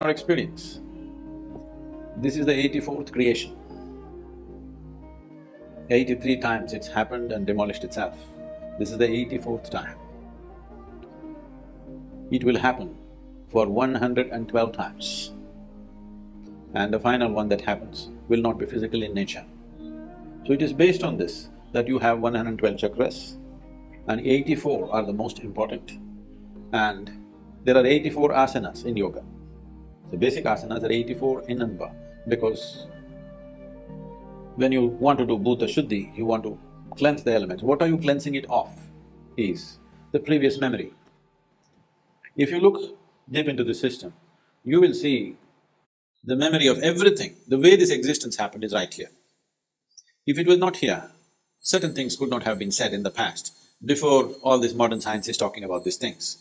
our experience. This is the eighty-fourth creation. Eighty-three times it's happened and demolished itself. This is the eighty-fourth time. It will happen for one hundred and twelve times. And the final one that happens will not be physical in nature. So it is based on this that you have one hundred and twelve chakras and eighty-four are the most important. And there are eighty-four asanas in yoga. The basic asanas are eighty-four in number because when you want to do bhuta shuddhi, you want to cleanse the elements. What are you cleansing it of is the previous memory. If you look deep into the system, you will see the memory of everything, the way this existence happened is right here. If it was not here, certain things could not have been said in the past, before all this modern science is talking about these things.